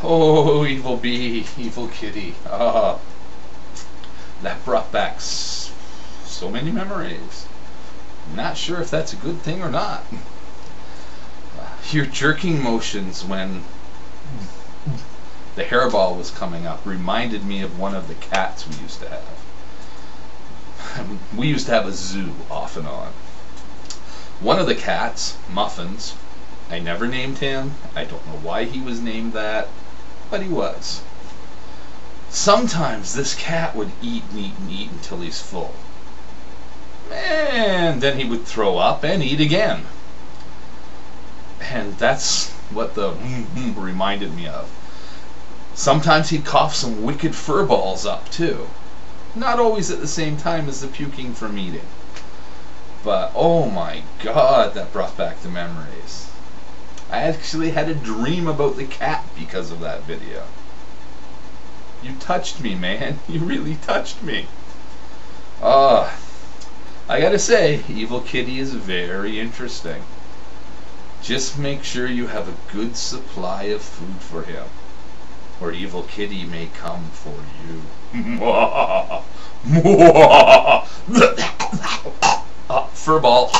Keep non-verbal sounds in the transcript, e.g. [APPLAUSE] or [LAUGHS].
Oh, evil bee, evil kitty. Ah, that brought back so many memories. Not sure if that's a good thing or not. [LAUGHS] Your jerking motions when the hairball was coming up reminded me of one of the cats we used to have. [LAUGHS] We used to have a zoo off and on. One of the cats, Muffins, I never named him. I don't know why he was named that, but he was. Sometimes this cat would eat and eat and eat until he's full. And then he would throw up and eat again. And that's what the mm, mm reminded me of. Sometimes he'd cough some wicked fur balls up too. Not always at the same time as the puking from eating. But oh my god, that brought back the memories. I actually had a dream about the cat because of that video. You touched me, man. [LAUGHS] You really touched me. Ah, I gotta say, Evil Kitty is very interesting. Just make sure you have a good supply of food for him, or Evil Kitty may come for you. [LAUGHS] uh, [LAUGHS] furball.